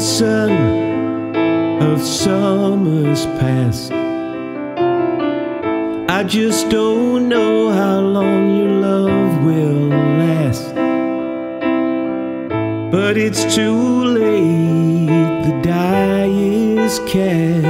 sun of summers past. I just don't know how long your love will last. But it's too late, the die is cast.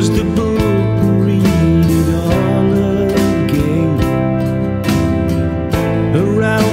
Close the book and read it all again. Around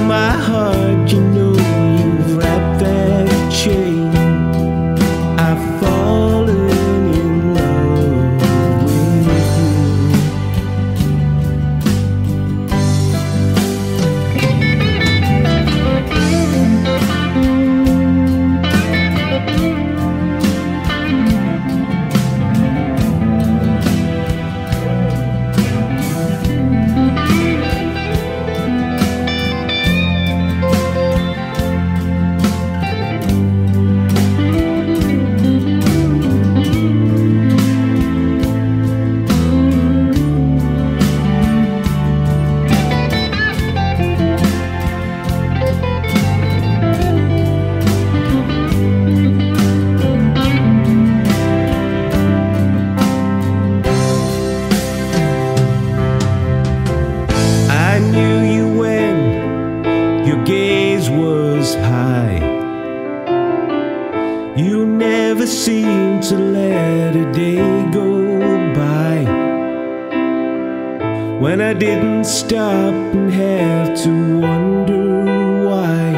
when I didn't stop and have to wonder why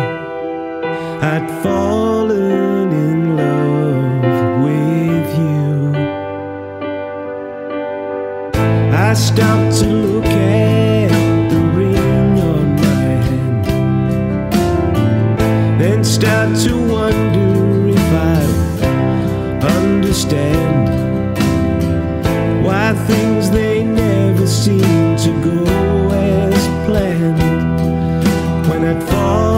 I'd fallen in love with you. I stopped to look at the ring on my hand, then start to wonder if I understand why things seemed to go as planned when I thought.